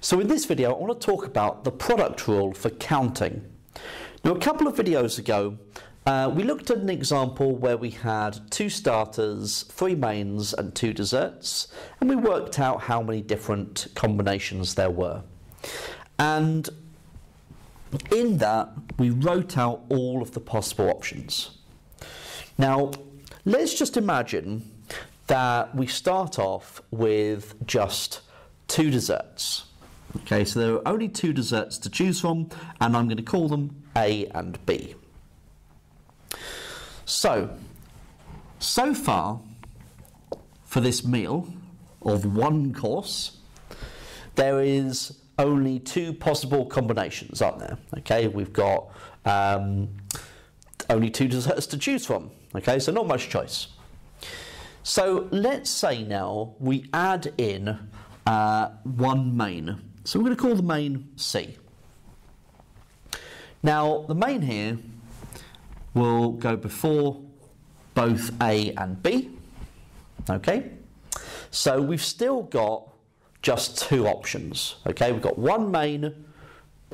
So in this video I want to talk about the product rule for counting. Now a couple of videos ago uh, we looked at an example where we had two starters, three mains and two desserts and we worked out how many different combinations there were. And in that we wrote out all of the possible options. Now let's just imagine that we start off with just two desserts. Okay, so there are only two desserts to choose from, and I'm going to call them A and B. So, so far for this meal of one course, there is only two possible combinations, aren't there? Okay, we've got um, only two desserts to choose from. Okay, so not much choice. So let's say now we add in uh, one main. So we're going to call the main C. Now the main here will go before both A and B. Okay, so we've still got just two options. Okay, we've got one main,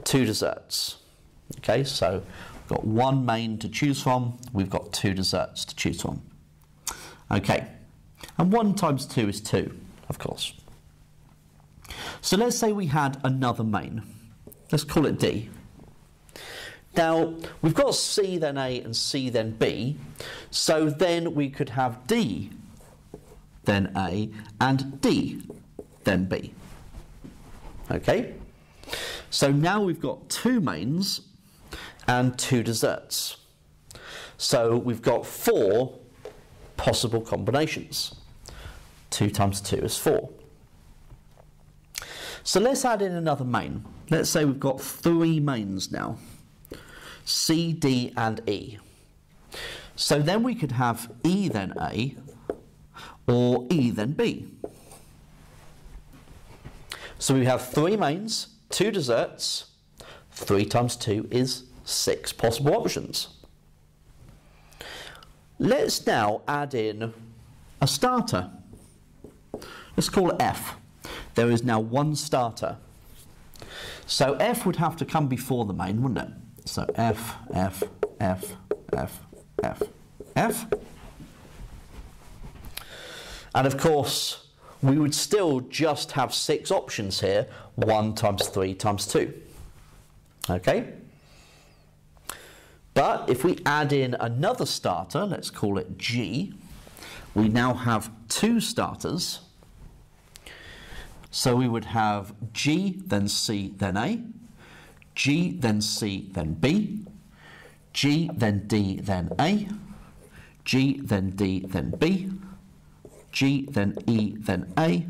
two desserts. Okay, so we've got one main to choose from, we've got two desserts to choose from. Okay, and 1 times 2 is 2, of course. So let's say we had another main. Let's call it D. Now, we've got C then A and C then B, so then we could have D then A and D then B. Okay? So now we've got two mains and two desserts. So we've got four possible combinations. 2 times 2 is 4. So let's add in another main. Let's say we've got three mains now. C, D and E. So then we could have E then A or E then B. So we have three mains, two desserts. 3 times 2 is 6 possible options. Let's now add in a starter. Let's call it F. There is now one starter. So F would have to come before the main, wouldn't it? So F, F, F, F, F, F. And of course, we would still just have six options here. 1 times 3 times 2. Okay? But if we add in another starter, let's call it G, we now have two starters. So we would have G, then C, then A, G, then C, then B, G, then D, then A, G, then D, then B, G, then E, then A,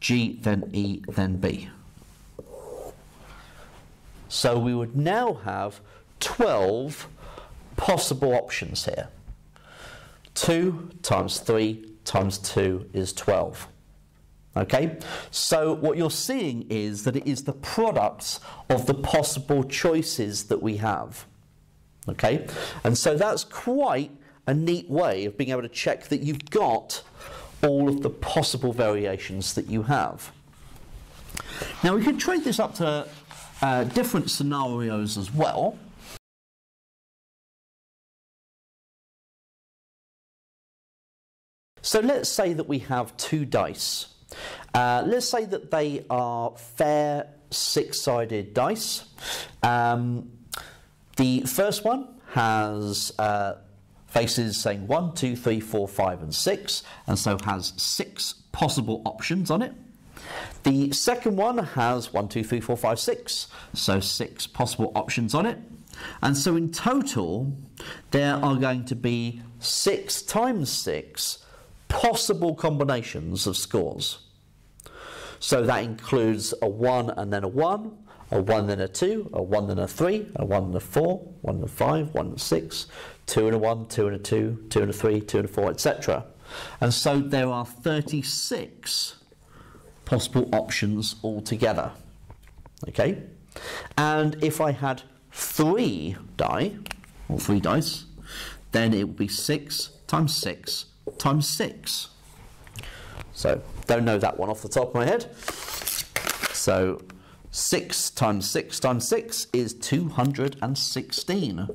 G, then E, then B. So we would now have 12 possible options here. 2 times 3 times 2 is 12. Okay, so what you're seeing is that it is the products of the possible choices that we have. Okay, and so that's quite a neat way of being able to check that you've got all of the possible variations that you have. Now we could trade this up to uh, different scenarios as well. So let's say that we have two dice. Uh, let's say that they are fair six-sided dice. Um, the first one has uh, faces saying 1, 2, 3, 4, 5 and 6 and so has six possible options on it. The second one has 1, 2, 3, 4, 5, 6 so six possible options on it. And so in total there are going to be 6 times 6 possible combinations of scores. So that includes a 1 and then a 1, a 1 and a 2, a 1 and a 3, a 1 and a 4, 1 and a 5, 1 and a 6, 2 and a 1, 2 and a 2, 2 and a 3, 2 and a 4, etc. And so there are 36 possible options altogether. Okay? And if I had three die, or three dice, then it would be 6 times 6 times 6. So, don't know that one off the top of my head. So 6 times 6 times 6 is 216.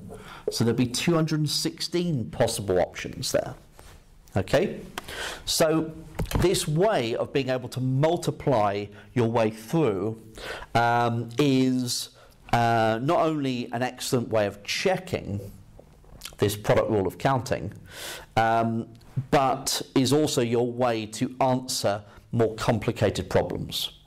So there'll be 216 possible options there. Okay? So this way of being able to multiply your way through um, is uh, not only an excellent way of checking this product rule of counting, um, but is also your way to answer more complicated problems.